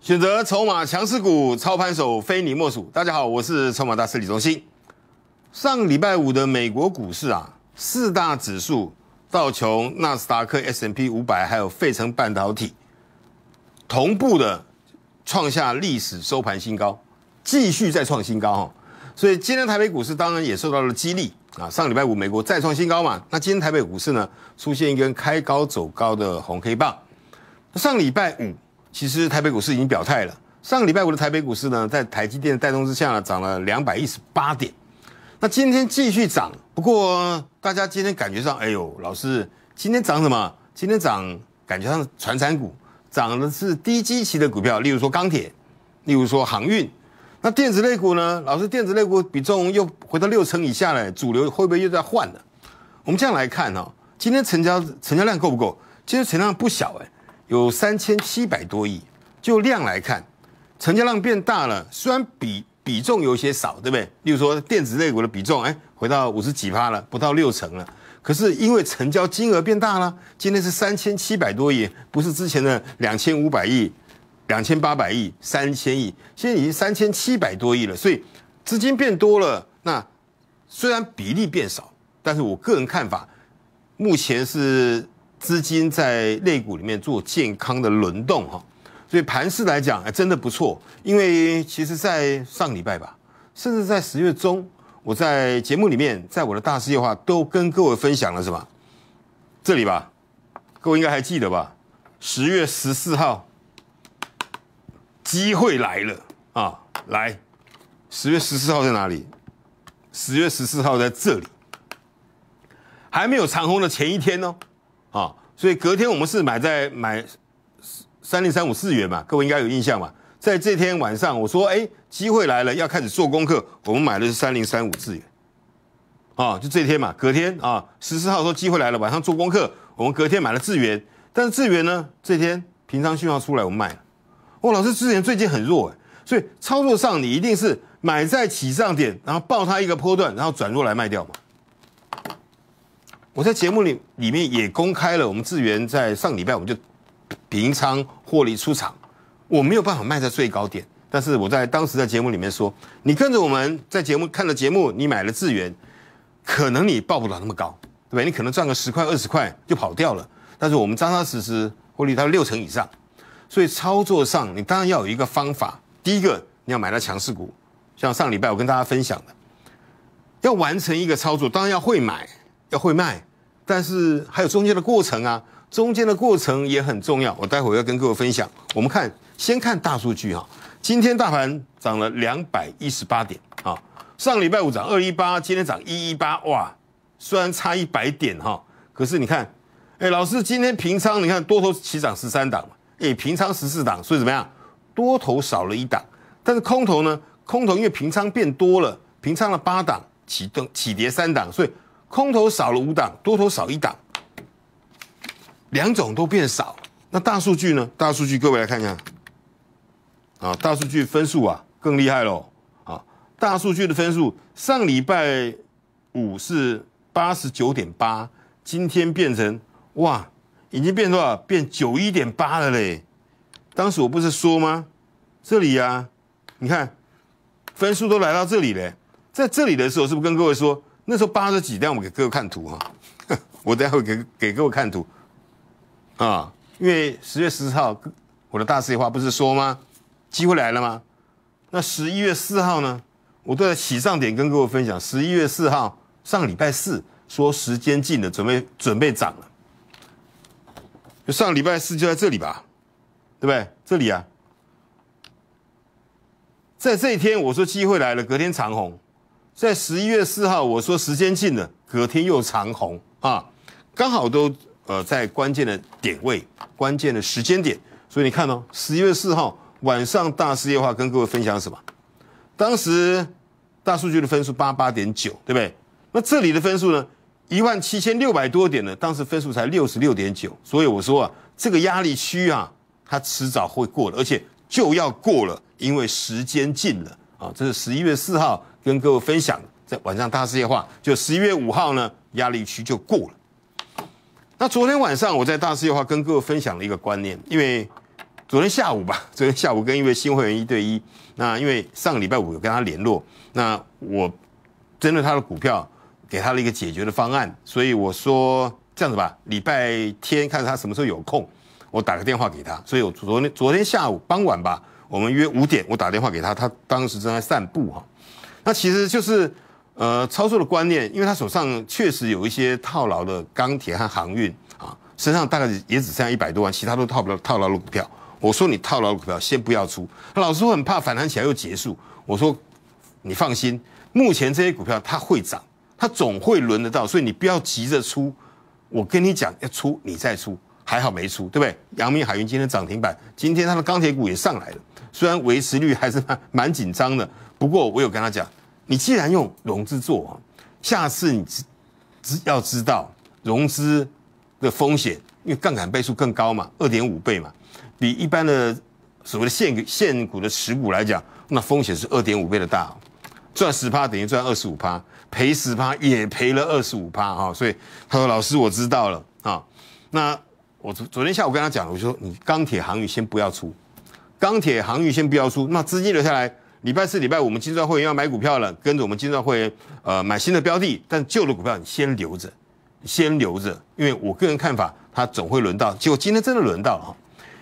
选择筹码强势股，操盘手非你莫属。大家好，我是筹码大师李忠兴。上礼拜五的美国股市啊，四大指数道琼、纳斯达克、S M P 五百，还有费城半导体，同步的创下历史收盘新高，继续再创新高哈。所以今天台北股市当然也受到了激励啊。上礼拜五美国再创新高嘛，那今天台北股市呢出现一根开高走高的红 K 棒。上礼拜五。其实台北股市已经表态了。上个礼拜五的台北股市呢，在台积电的带动之下呢，涨了两百一十八点。那今天继续涨，不过大家今天感觉上，哎呦，老师，今天涨什么？今天涨，感觉上传产股涨的是低基期的股票，例如说钢铁，例如说航运。那电子类股呢？老师，电子类股比重又回到六成以下了，主流会不会又在换了？我们这样来看哈，今天成交成交量够不够？今天成交量不小哎。有三千七百多亿，就量来看，成交量变大了，虽然比比重有些少，对不对？例如说电子类股的比重，哎，回到五十几趴了，不到六成了。可是因为成交金额变大了，今天是三千七百多亿，不是之前的两千五百亿、两千八百亿、三千亿，现在已经三千七百多亿了，所以资金变多了。那虽然比例变少，但是我个人看法，目前是。资金在类股里面做健康的轮动哈，所以盘势来讲，哎，真的不错。因为其实，在上礼拜吧，甚至在十月中，我在节目里面，在我的大事业化都跟各位分享了什么？这里吧，各位应该还记得吧？十月十四号，机会来了啊！来，十月十四号在哪里？十月十四号在这里，还没有长虹的前一天哦。啊，所以隔天我们是买在买三零三五四元嘛，各位应该有印象嘛。在这天晚上，我说，哎，机会来了，要开始做功课。我们买的是三零三五四元，啊，就这天嘛，隔天啊，十四号说机会来了，晚上做功课。我们隔天买了智元，但是智源呢，这天平仓讯号出来，我们卖了。哦，老师，智源最近很弱，所以操作上你一定是买在起上点，然后报它一个波段，然后转弱来卖掉嘛。我在节目里里面也公开了，我们智源在上礼拜我们就平仓获利出场，我没有办法卖在最高点，但是我在当时在节目里面说，你跟着我们在节目看了节目，你买了智源，可能你报不了那么高，对不对？你可能赚个十块二十块就跑掉了，但是我们扎扎实实获利到六成以上，所以操作上你当然要有一个方法，第一个你要买到强势股，像上礼拜我跟大家分享的，要完成一个操作，当然要会买，要会卖。但是还有中间的过程啊，中间的过程也很重要。我待会要跟各位分享。我们看，先看大数据哈。今天大盘涨了两百一十八点啊，上礼拜五涨二一八，今天涨一一八，哇，虽然差一百点哈，可是你看，哎，老师今天平仓，你看多头起涨十三档，哎，平仓十四档，所以怎么样？多头少了一档，但是空头呢？空头因为平仓变多了，平仓了八档，启动起跌三档，所以。空头少了五档，多头少一档，两种都变少。那大数据呢？大数据，各位来看看。啊，大数据分数啊更厉害喽。啊，大数据的分数，上礼拜五是八十九点八，今天变成哇，已经变多少？变九一点八了嘞。当时我不是说吗？这里呀，你看分数都来到这里嘞。在这里的时候，是不是跟各位说？那时候八十几，等下我给各位看图哈，我等下会给给各位看图啊，因为十月十四号我的大实话不是说吗？机会来了吗？那十一月四号呢？我都在起上点跟各位分享，十一月四号上礼拜四说时间近了，准备准备涨了，就上礼拜四就在这里吧，对不对？这里啊，在这一天我说机会来了，隔天长红。在十一月四号，我说时间近了，隔天又长红啊，刚好都呃在关键的点位、关键的时间点，所以你看哦，十一月四号晚上大事业化跟各位分享什么？当时大数据的分数八八点九，对不对？那这里的分数呢，一万七千六百多点呢，当时分数才六十六点九，所以我说啊，这个压力区啊，它迟早会过了，而且就要过了，因为时间近了啊，这是十一月四号。跟各位分享，在晚上大事业化，就十一月五号呢，压力区就过了。那昨天晚上我在大事业化跟各位分享了一个观念，因为昨天下午吧，昨天下午跟一位新会员一对一，那因为上个礼拜五有跟他联络，那我针对他的股票给他了一个解决的方案，所以我说这样子吧，礼拜天看他什么时候有空，我打个电话给他。所以我昨天昨天下午傍晚吧，我们约五点，我打电话给他，他当时正在散步哈。那其实就是呃操作的观念，因为他手上确实有一些套牢的钢铁和航运啊，身上大概也只剩下一百多万，其他都套不了套牢的股票。我说你套牢的股票先不要出，他老师我很怕反弹起来又结束。我说你放心，目前这些股票它会涨，它总会轮得到，所以你不要急着出。我跟你讲要出你再出，还好没出，对不对？阳明海运今天涨停板，今天它的钢铁股也上来了，虽然维持率还是蛮蛮紧张的，不过我有跟他讲，你既然用融资做，下次你知知要知道融资的风险，因为杠杆倍数更高嘛，二点五倍嘛。比一般的所谓的现现股的持股来讲，那风险是二点五倍的大，赚十趴等于赚二十五趴，赔十趴也赔了二十五趴哈。所以他说：“老师，我知道了啊。”那我昨昨天下午跟他讲，我说：“你钢铁航运先不要出，钢铁航运先不要出，那资金留下来。礼拜四、礼拜五我们金砖会员要买股票了，跟着我们金砖会员呃买新的标的，但旧的股票你先留着，先留着，因为我个人看法，它总会轮到。结果今天真的轮到了。”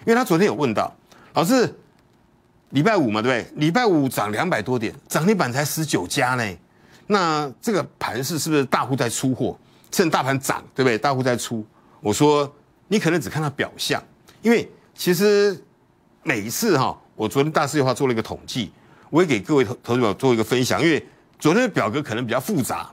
因为他昨天有问到老师，礼拜五嘛，对不对？礼拜五涨两百多点，涨停板才十九家呢。那这个盘势是不是大户在出货？趁大盘涨，对不对？大户在出。我说你可能只看到表象，因为其实每一次哈，我昨天大市的话做了一个统计，我也给各位投投资者做一个分享。因为昨天的表格可能比较复杂，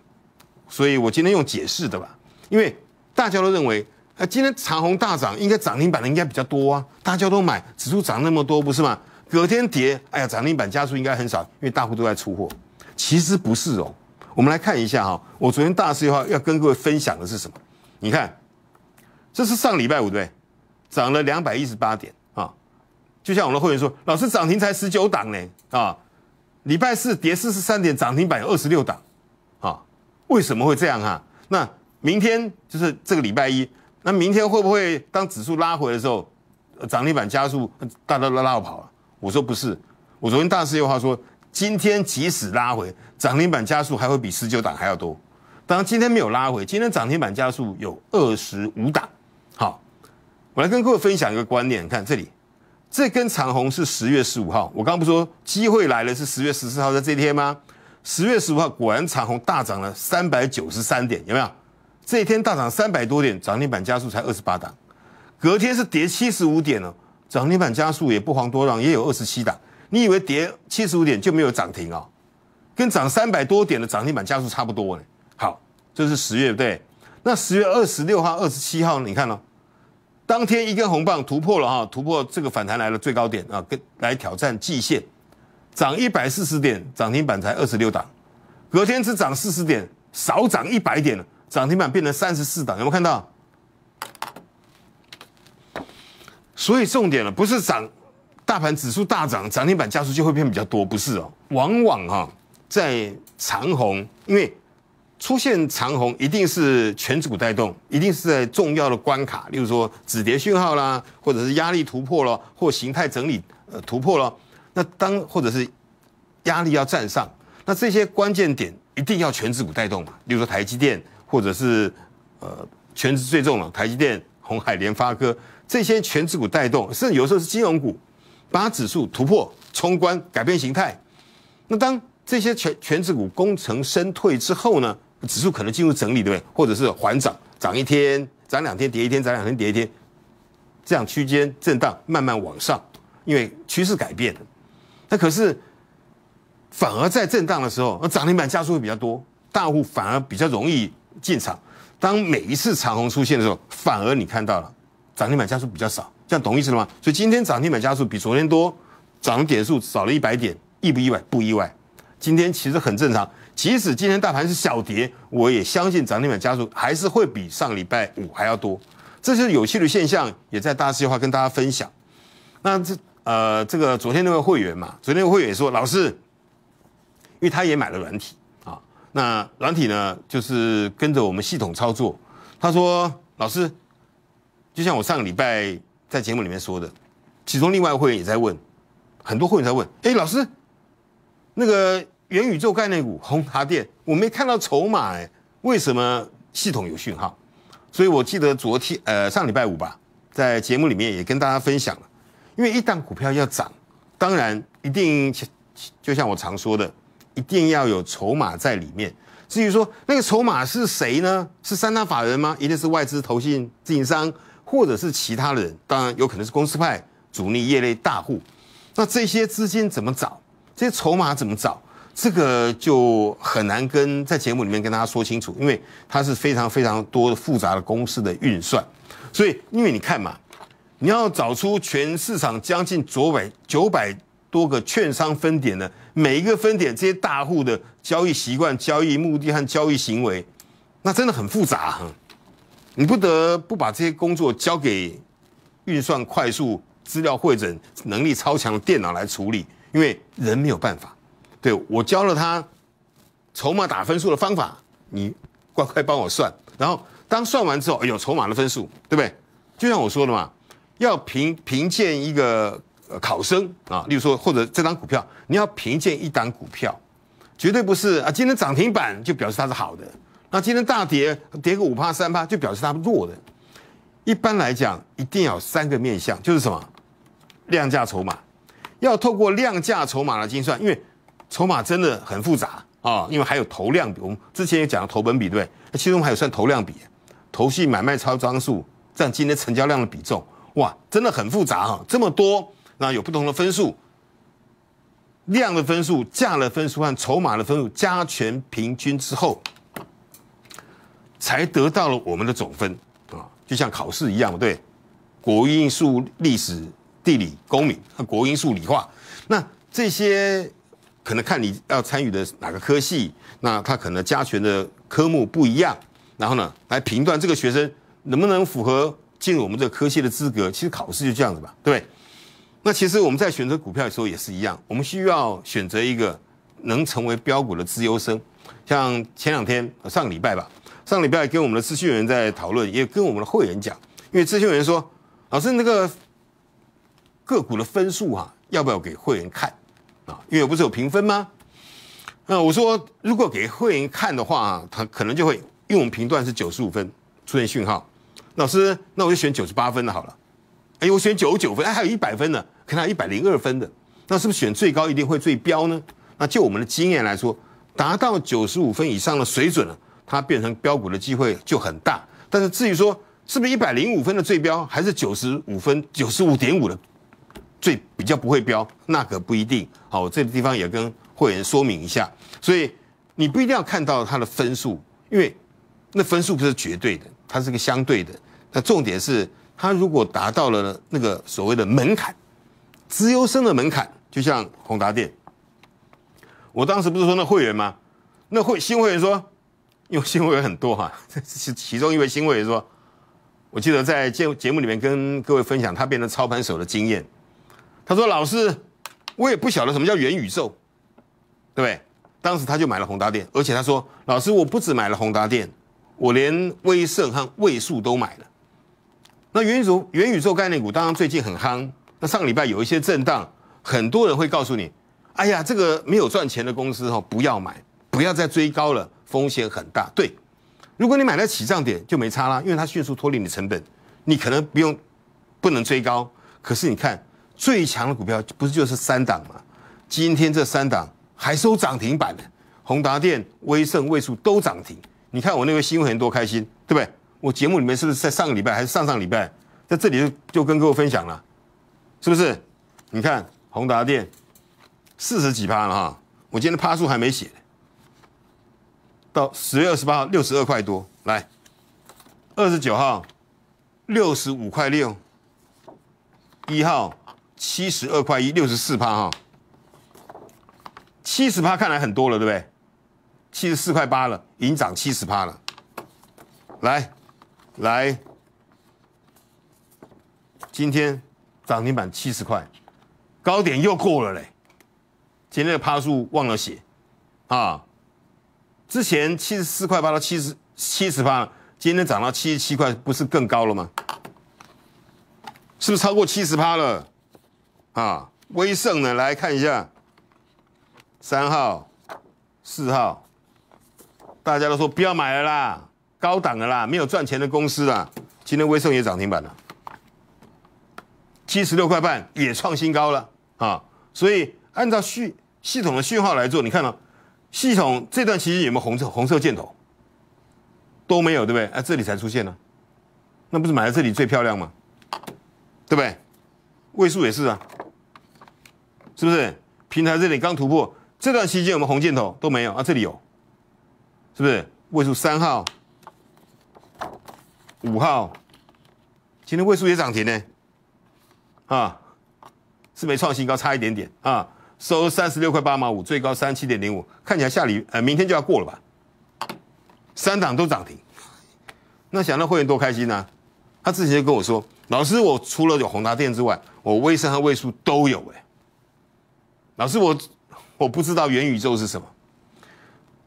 所以我今天用解释的吧。因为大家都认为。啊，今天长虹大涨，应该涨停板的应该比较多啊，大家都买，指数涨那么多，不是吗？隔天跌，哎呀，涨停板加速应该很少，因为大户都在出货。其实不是哦，我们来看一下哈，我昨天大市的话要跟各位分享的是什么？你看，这是上礼拜五对，涨了两百一十八点，就像我的会员说，老师涨停才十九档呢啊，礼拜四跌四十三点，涨停板有二十六档啊，为什么会这样哈？那明天就是这个礼拜一。那明天会不会当指数拉回的时候，涨停板加速，大家都拉跑了？我说不是，我昨天大师有话说，今天即使拉回，涨停板加速还会比十九档还要多。当然今天没有拉回，今天涨停板加速有二十五档。好，我来跟各位分享一个观念，看这里，这根长红是十月十五号，我刚刚不说机会来了是十月十四号在这天吗？十月十五号果然长红大涨了三百九十三点，有没有？这一天大涨三百多点，涨停板加速才二十八档，隔天是跌七十五点了，涨停板加速也不遑多让，也有二十七档。你以为跌七十五点就没有涨停啊？跟涨三百多点的涨停板加速差不多呢。好，这是十月对，那十月二十六号、二十七号，你看呢？当天一根红棒突破了哈，突破这个反弹来了最高点啊，跟来挑战季线，涨一百四十点，涨停板才二十六档，隔天只涨四十点，少涨一百点。涨停板变成三十四档，有没有看到？所以重点了，不是涨大盘指数大涨，涨停板加速就会变比较多，不是哦。往往哈，在长虹，因为出现长虹，一定是全指股带动，一定是在重要的关卡，例如说止跌讯号啦，或者是压力突破了，或形态整理呃突破了，那当或者是压力要站上，那这些关键点一定要全指股带动嘛，例如说台积电。或者是呃，全值最重了，台积电、红海、联发科这些全指股带动，甚至有时候是金融股，把指数突破、冲关、改变形态。那当这些全全指股功成身退之后呢，指数可能进入整理，对不对？或者是缓涨，涨一天、涨两天、跌一天、涨两天、跌一天，这样区间震荡慢慢往上，因为趋势改变了。那可是反而在震荡的时候，那涨停板加速会比较多，大户反而比较容易。进场，当每一次长虹出现的时候，反而你看到了涨停板加速比较少，这样懂意思了吗？所以今天涨停板加速比昨天多，涨点数少了一百点，意不意外？不意外。今天其实很正常，即使今天大盘是小跌，我也相信涨停板加速还是会比上礼拜五还要多。这是有趣的现象，也在大计划跟大家分享。那这呃，这个昨天那位会员嘛，昨天会员说，老师，因为他也买了软体啊。那软体呢，就是跟着我们系统操作。他说：“老师，就像我上个礼拜在节目里面说的，其中另外会员也在问，很多会员在问，哎，老师，那个元宇宙概念股宏达电，我没看到筹码，哎，为什么系统有讯号？所以我记得昨天，呃，上礼拜五吧，在节目里面也跟大家分享了，因为一旦股票要涨，当然一定就像我常说的，一定要有筹码在里面。至于说那个筹码是谁呢？是三大法人吗？一定是外资、投信、自营商，或者是其他的人？当然有可能是公司派、主力业内大户。那这些资金怎么找？这些筹码怎么找？这个就很难跟在节目里面跟大家说清楚，因为它是非常非常多的复杂的公式的运算。所以，因为你看嘛，你要找出全市场将近九百九百多个券商分点的每一个分点，这些大户的。交易习惯、交易目的和交易行为，那真的很复杂。你不得不把这些工作交给运算快速、资料汇整能力超强的电脑来处理，因为人没有办法。对我教了他筹码打分数的方法，你乖乖帮我算。然后当算完之后，有筹码的分数，对不对？就像我说的嘛，要评评鉴一个考生啊，例如说，或者这张股票，你要评鉴一档股票。绝对不是啊！今天涨停板就表示它是好的，那今天大跌跌个五趴三趴就表示它弱的。一般来讲，一定要三个面向，就是什么？量价筹码，要透过量价筹码来精算，因为筹码真的很复杂啊！因为还有投量比，我们之前也讲了投本比，对？那其中还有算投量比，投系买卖超张数占今天成交量的比重，哇，真的很复杂哈！这么多，那有不同的分数。量的分数、价的分数和筹码的分数加权平均之后，才得到了我们的总分啊，就像考试一样，对，国英数、历史、地理、公民和国英数、理化，那这些可能看你要参与的哪个科系，那他可能加权的科目不一样，然后呢，来评断这个学生能不能符合进入我们这个科系的资格。其实考试就这样子吧，对？那其实我们在选择股票的时候也是一样，我们需要选择一个能成为标股的资优生。像前两天上个礼拜吧，上个礼拜跟我们的资讯员在讨论，也跟我们的会员讲，因为资讯员说，老师那个个股的分数啊，要不要给会员看？因为不是有评分吗？那我说如果给会员看的话，他可能就会因为我们评断是九十五分出现讯号，老师那我就选九十八分的好了。哎，我选九十九分，哎，还有一百分呢。可能一百零二分的，那是不是选最高一定会最标呢？那就我们的经验来说，达到九十五分以上的水准了，它变成标股的机会就很大。但是至于说是不是一百零五分的最标，还是九十五分、九十五点五的最比较不会标，那可不一定。好，我这个地方也跟会员说明一下。所以你不一定要看到它的分数，因为那分数不是绝对的，它是个相对的。那重点是它如果达到了那个所谓的门槛。资优生的门槛就像宏达电，我当时不是说那会员吗？那会新会员说，因为新会员很多哈，是 其中一位新会员说，我记得在节节目里面跟各位分享他变成操盘手的经验。他说：“老师，我也不晓得什么叫元宇宙，对不对？”当时他就买了宏达电，而且他说：“老师，我不止买了宏达电，我连威盛和位数都买了。”那元宇宙元宇宙概念股当然最近很夯。那上个礼拜有一些震荡，很多人会告诉你：“哎呀，这个没有赚钱的公司哈，不要买，不要再追高了，风险很大。”对，如果你买在起涨点就没差啦，因为它迅速脱离你成本，你可能不用不能追高。可是你看最强的股票不是就是三档吗？今天这三档还收涨停板的，宏达电、威盛、位数都涨停。你看我那位新会员多开心，对不对？我节目里面是不是在上个礼拜还是上上礼拜，在这里就就跟各位分享了。是不是？你看宏达电四十几趴了哈，我今天趴数还没写。到十月二十八号六十二块多，来二十九号六十五块六，一号七十二块一，六十四趴哈，七十趴看来很多了，对不对？七十四块八了，已经涨七十趴了。来来，今天。涨停板七十块，高点又过了嘞。今天的趴数忘了写啊。之前七十四块八到七十七十趴，今天涨到七十七块，不是更高了吗？是不是超过七十趴了？啊，威盛呢，来看一下，三号、四号，大家都说不要买了啦，高档的啦，没有赚钱的公司啦。今天威盛也涨停板了，七十六块半也创新高了啊！所以按照序系统的序号来做，你看到系统这段期间有没有红色红色箭头？都没有，对不对？啊，这里才出现呢，那不是买在这里最漂亮吗？对不对？位数也是啊，是不是？平台这里刚突破，这段期间有没有红箭头？都没有啊，这里有，是不是？位数三号。五号，今天位数也涨停呢，啊，是没创新高，差一点点啊，收三十六块八毛五，最高三七点零五，看起来下礼呃明天就要过了吧，三档都涨停，那想到会员多开心呢？他之前就跟我说，老师，我除了有宏达电之外，我微升和位数都有哎，老师我我不知道元宇宙是什么，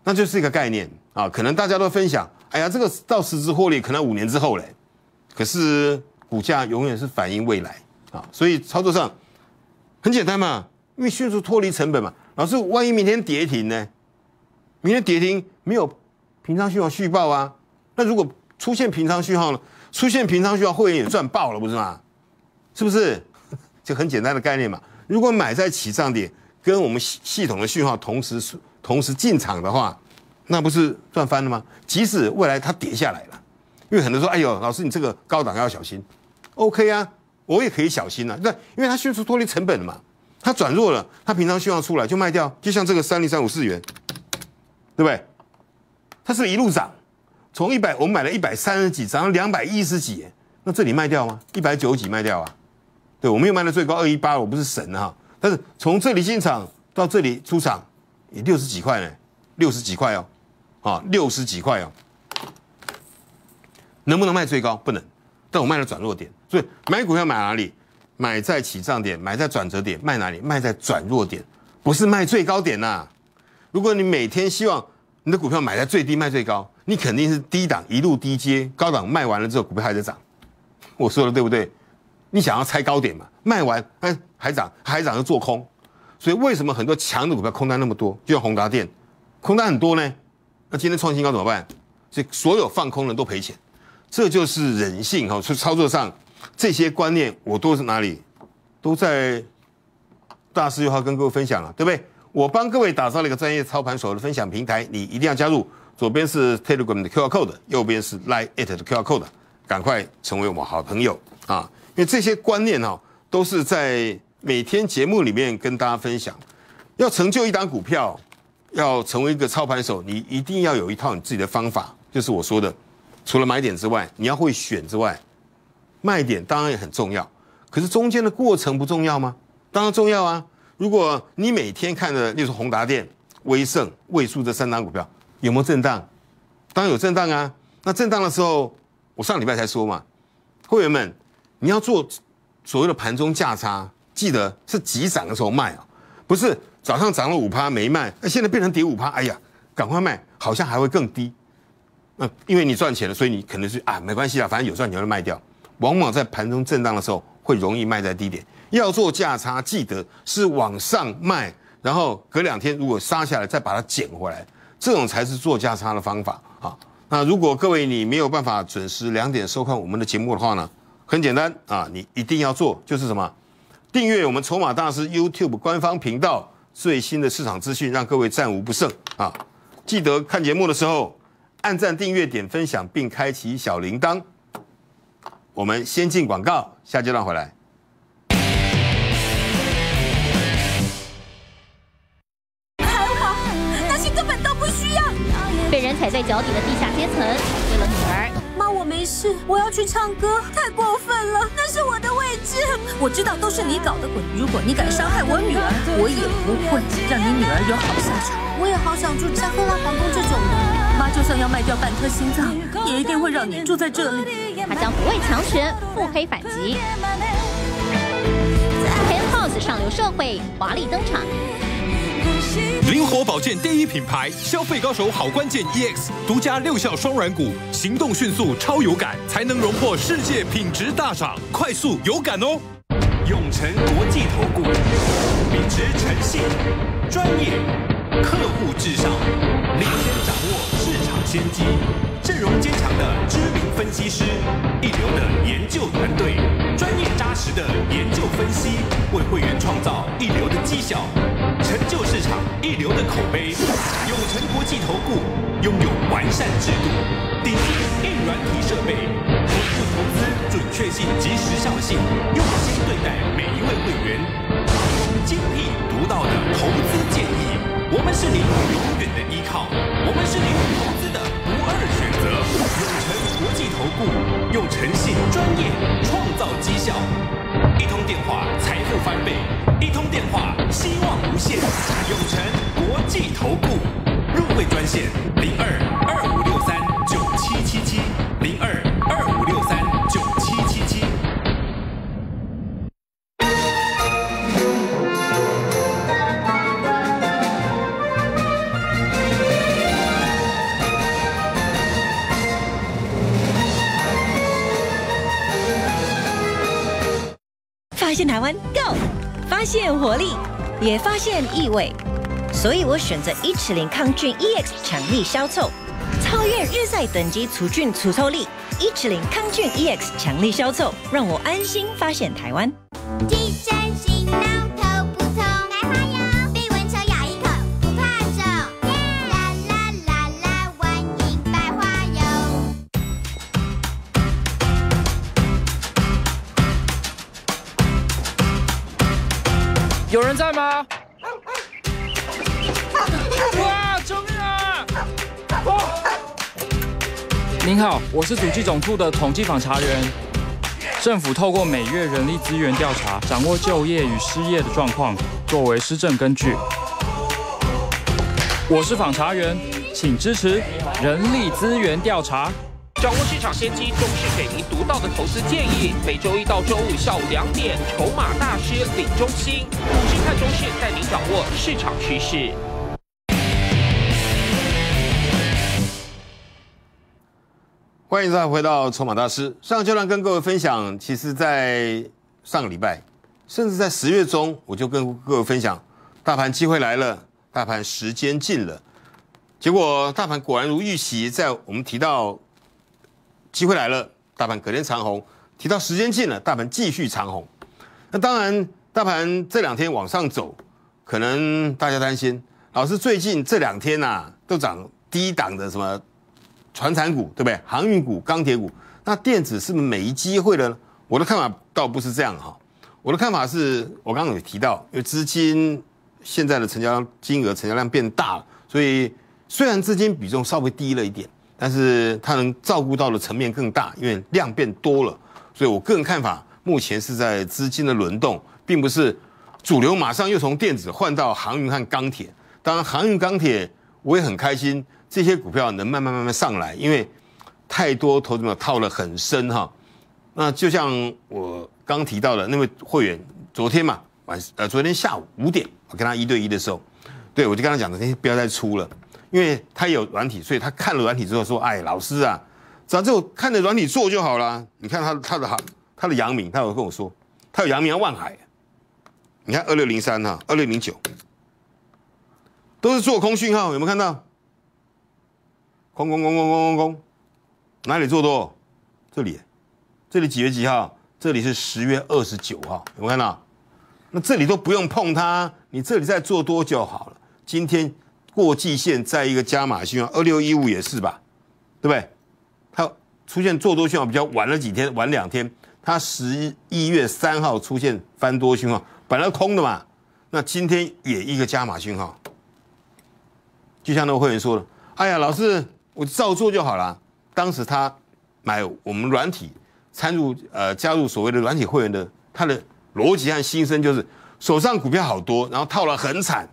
那就是一个概念啊，可能大家都分享。哎呀，这个到实质获利可能五年之后嘞，可是股价永远是反映未来啊，所以操作上很简单嘛，因为迅速脱离成本嘛。老师，万一明天跌停呢？明天跌停没有平仓讯号续报啊？那如果出现平仓讯号呢？出现平仓讯号，会员也赚爆了，不是吗？是不是？就很简单的概念嘛。如果买在起涨点，跟我们系系统的讯号同时同时进场的话。那不是赚翻了吗？即使未来它跌下来了，因为很多人说：“哎呦，老师，你这个高档要小心。”OK 啊，我也可以小心啊。那因为它迅速脱离成本了嘛，它转弱了，它平常需要出来就卖掉。就像这个三零三五四元，对不对？它是一路涨，从一百我们买了一百三十几，涨到两百一十几，那这里卖掉吗？一百九十几卖掉啊？对，我没有卖到最高二一八，我不是神哈。但是从这里进场到这里出场，也六十几块呢，六十几块哦。啊，六十几块哦，能不能卖最高？不能，但我卖了转弱点，所以买股票买哪里？买在起涨点，买在转折点，卖哪里？卖在转弱点，不是卖最高点呐。如果你每天希望你的股票买在最低卖最高，你肯定是低档一路低接，高档卖完了之后股票还在涨。我说的对不对？你想要猜高点嘛？卖完哎还涨还涨就做空，所以为什么很多强的股票空单那么多？就像宏达电，空单很多呢？那今天创新高怎么办？所以所有放空人都赔钱，这就是人性哈。所以操作上这些观念，我都是哪里都在大师有号跟各位分享了，对不对？我帮各位打造了一个专业操盘手的分享平台，你一定要加入。左边是 Telegram 的 QR code，右边是 Line it 的 QR code，赶快成为我们好朋友啊！因为这些观念哈，都是在每天节目里面跟大家分享。要成就一档股票。要成为一个操盘手，你一定要有一套你自己的方法，就是我说的，除了买点之外，你要会选之外，卖点当然也很重要。可是中间的过程不重要吗？当然重要啊！如果你每天看的，例如宏达电、威盛、位数这三档股票有没有震荡？当然有震荡啊！那震荡的时候，我上礼拜才说嘛，会员们，你要做所谓的盘中价差，记得是急涨的时候卖啊，不是。早上涨了五趴没卖，那现在变成跌五趴，哎呀，赶快卖，好像还会更低。那因为你赚钱了，所以你可能是啊，没关系啊，反正有赚钱就卖掉。往往在盘中震荡的时候，会容易卖在低点。要做价差，记得是往上卖，然后隔两天如果杀下来，再把它捡回来，这种才是做价差的方法啊。那如果各位你没有办法准时两点收看我们的节目的话呢，很简单啊，你一定要做就是什么，订阅我们筹码大师 YouTube 官方频道。最新的市场资讯，让各位战无不胜啊！记得看节目的时候，按赞、订阅、点分享，并开启小铃铛。我们先进广告，下阶段回来。还 好那些根本都不需要，被人踩在脚底的地下阶层，为了女儿。妈，我没事，我要去唱歌，太过分了，那是我的位置。我知道都是你搞的鬼。如果你敢伤害我女儿，我也不会让你女儿有好下场。我也好想住像赫拉皇宫这种的。妈，就算要卖掉半颗心脏，也一定会让你住在这里。他将不畏强权，腹黑反击。Penthouse 上流社会华丽登场。灵活保健第一品牌，消费高手好关键 EX，独家六效双软骨，行动迅速超有感，才能荣获世界品质大赏，快速有感哦。永诚国际投顾，秉持诚信、专业、客户至上，领先掌握市场先机，阵容坚强的知名分析师，一流的研究团队，专业扎实的研究分析，为会员创造一流的绩效，成就市场一流的口碑。永诚国际投顾拥有完善制度，顶级硬软体设备，稳固投资准确性及时效性，用心对待每一位会员，提供精辟独到的投资建议。我们是您永远的依靠，我们是您投资的不二选择。永诚国际投顾用诚信、专业创造绩效，一通电话财富翻倍，一通电话希望无限。永诚国际投顾入会专线零二二五六三也发现异味，所以我选择一齿林抗菌 EX 强力消臭，超越日晒等级除菌除臭力。一齿林抗菌 EX 强力消臭，让我安心发现台湾。有人在吗？哇！救命啊！哇！您好，我是主计总处的统计访查员。政府透过每月人力资源调查，掌握就业与失业的状况，作为施政根据。我是访查员，请支持人力资源调查。掌握市场先机，中视给您独到的投资建议。每周一到周五下午两点，筹码大师李忠兴，股市看中市，带您掌握市场趋势。欢迎再回到筹码大师。上个阶段跟各位分享，其实，在上个礼拜，甚至在十月中，我就跟各位分享，大盘机会来了，大盘时间近了。结果大盘果然如预期，在我们提到机会来了，大盘隔天长红；提到时间近了，大盘继续长红。那当然，大盘这两天往上走，可能大家担心，老师最近这两天呐、啊，都涨低档的什么船产股，对不对？航运股、钢铁股，那电子是不是没机会了呢？我的看法倒不是这样哈，我的看法是我刚刚有提到，因为资金现在的成交金额、成交量变大了，所以虽然资金比重稍微低了一点，但是它能照顾到的层面更大，因为量变多了，所以我个人看法，目前是在资金的轮动，并不是主流马上又从电子换到航运和钢铁。当然，航运、钢铁我也很开心，这些股票能慢慢慢慢上来，因为太多投资者套了很深哈。那就像我刚提到的那位会员，昨天嘛晚呃昨天下午五点，我跟他一对一的时候，对我就跟他讲的，不要再出了，因为他有软体，所以他看了软体之后说，哎，老师啊，咱就看着软体做就好了。你看他他的他的阳明，他有跟我说，他有阳明万海，你看二六零三哈，二六零九，都是做空讯号，有没有看到？空空空空空空空，哪里做多？这里，这里几月几号？这里是十月二十九号，有没有看到？那这里都不用碰它，你这里再做多就好了。今天过季线在一个加码讯号，二六一五也是吧？对不对？它出现做多讯号比较晚了几天，晚两天。它十一月三号出现翻多讯号，本来空的嘛，那今天也一个加码讯号。就像那个会员说的，哎呀，老师，我照做就好了。当时他买我们软体参入呃加入所谓的软体会员的，他的逻辑和心声就是手上股票好多，然后套了很惨，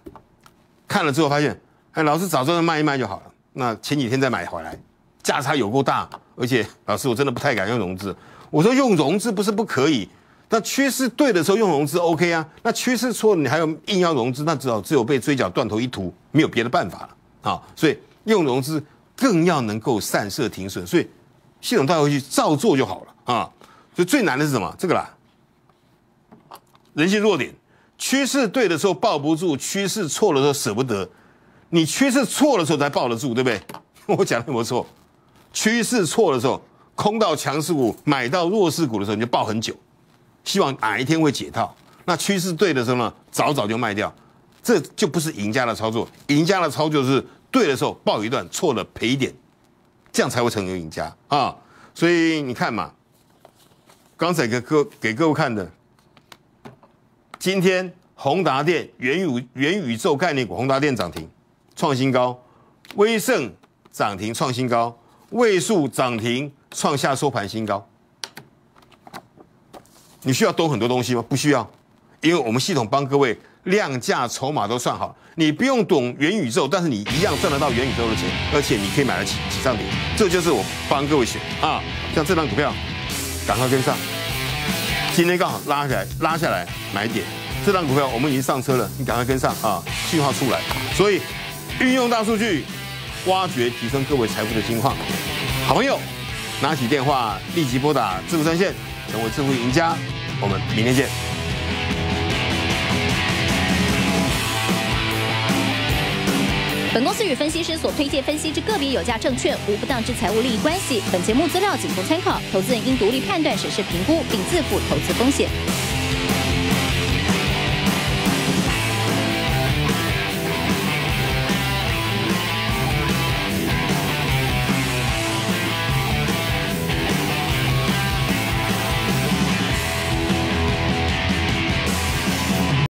看了之后发现，哎，老师早知道卖一卖就好了。那前几天再买回来，价差有够大，而且老师我真的不太敢用融资。我说用融资不是不可以，那趋势对的时候用融资 OK 啊，那趋势错了你还要硬要融资，那只好只有被追缴断头一途，没有别的办法了啊。所以用融资更要能够散射停损，所以系统带回去照做就好了啊。所以最难的是什么？这个啦，人性弱点。趋势对的时候抱不住，趋势错的时候舍不得。你趋势错的时候才抱得住，对不对？我讲的没错？趋势错的时候，空到强势股，买到弱势股的时候，你就抱很久，希望哪一天会解套。那趋势对的时候呢，早早就卖掉，这就不是赢家的操作。赢家的操作是对的时候抱一段，错了赔一点，这样才会成为赢家啊。所以你看嘛，刚才给各给各位看的，今天宏达电元宇元宇宙概念股，宏达电涨停创新高，威盛涨停创新高，位数涨停创下收盘新高。你需要懂很多东西吗？不需要，因为我们系统帮各位量价筹码都算好，你不用懂元宇宙，但是你一样赚得到元宇宙的钱，而且你可以买得起起上点，这就是我帮各位选啊。像这张股票，赶快跟上，今天刚好拉下来，拉下来买点。这张股票我们已经上车了，你赶快跟上啊，信号出来。所以运用大数据，挖掘提升各位财富的金矿。好朋友，拿起电话立即拨打致富专线，成为致富赢家。我们明天见。本公司与分析师所推荐分析之个别有价证券无不当之财务利益关系。本节目资料仅供参考，投资人应独立判断、审视、评估，并自负投资风险。